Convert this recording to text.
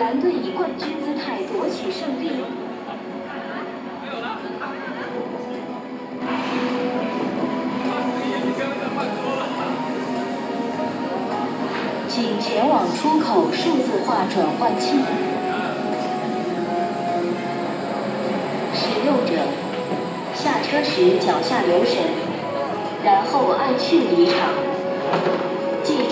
蓝队以冠军姿态夺取胜利。请前往出口数字化转换器。使用者下车时脚下留神，然后按距离场，记住。